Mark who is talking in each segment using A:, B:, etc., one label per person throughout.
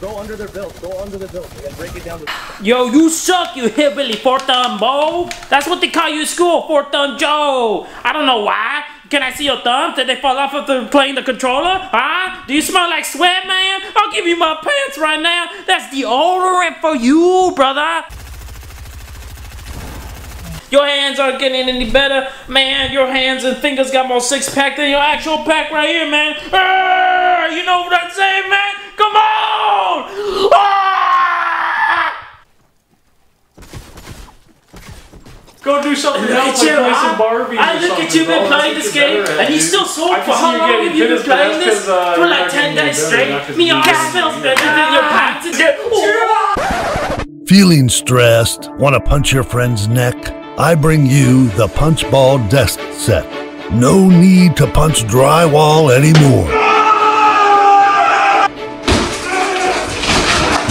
A: Go under their belt. Go under the belt and break it down.
B: Yo, you suck, you hillbilly four thumb Bo. That's what they call you in school, four thumb Joe. I don't know why. Can I see your thumbs? Did they fall off after playing the controller? Huh? Do you smell like sweat, man? I'll give you my pants right now. That's deodorant for you, brother. Your hands aren't getting any better, man. Your hands and fingers got more six pack than your actual pack right here, man. Arr, you know what I'm saying, man? Come on! Ah!
C: Go do something else, like play some
B: huh?
C: Barbies
B: I look at you,
C: bro.
B: been playing this game,
C: better
B: and you
C: dude.
B: still sore. For how long have you been playing this?
C: uh,
B: For like 10 days straight.
C: not 'cause
B: Me
C: you
B: ass
C: can't
B: smells
C: see
B: better than your pants.
D: Feeling stressed? Want to punch your friend's neck? I bring you the Punch Ball Desk Set. No need to punch drywall anymore.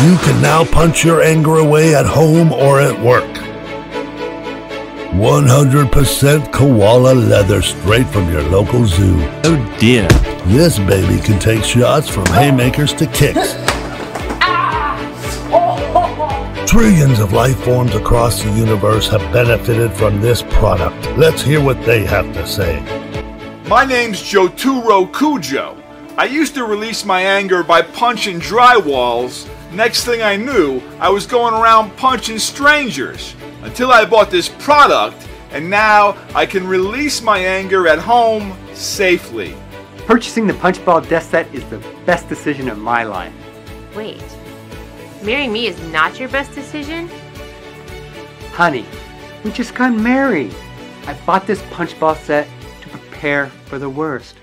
D: You can now punch your anger away at home or at work. 100% koala leather straight from your local zoo.
E: Oh dear.
D: This baby can take shots from haymakers to kicks. Trillions of life forms across the universe have benefited from this product. Let's hear what they have to say.
F: My name's Joturo Kujo. I used to release my anger by punching drywalls. Next thing I knew, I was going around punching strangers. Until I bought this product, and now I can release my anger at home safely.
G: Purchasing the Punchball desk set is the best decision of my life.
H: Wait, marrying me is not your best decision?
G: Honey, we just got married. I bought this Punchball set to prepare for the worst.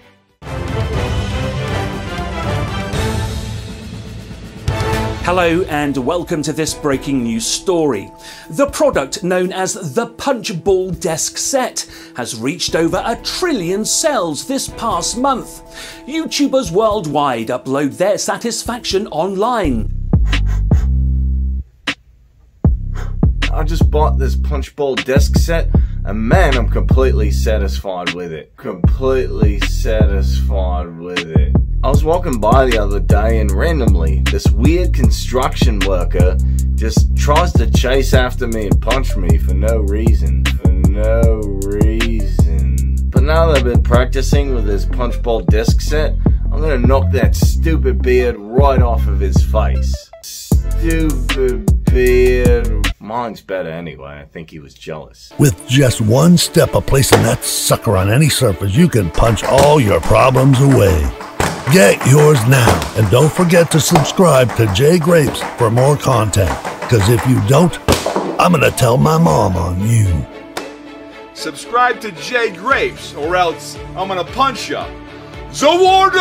I: Hello and welcome to this breaking news story. The product known as the Punch Ball Desk Set has reached over a trillion sales this past month. YouTubers worldwide upload their satisfaction online.
J: I just bought this punch ball desk set, and man, I'm completely satisfied with it. Completely satisfied with it. I was walking by the other day, and randomly, this weird construction worker just tries to chase after me and punch me for no reason. For no reason. But now that I've been practicing with this punch ball desk set, I'm gonna knock that stupid beard right off of his face. Stupid beard. Mine's better anyway. I think he was jealous.
D: With just one step of placing that sucker on any surface, you can punch all your problems away. Get yours now, and don't forget to subscribe to Jay Grapes for more content. Because if you don't, I'm gonna tell my mom on you.
F: Subscribe to Jay Grapes, or else I'm gonna punch ya. Zawardo!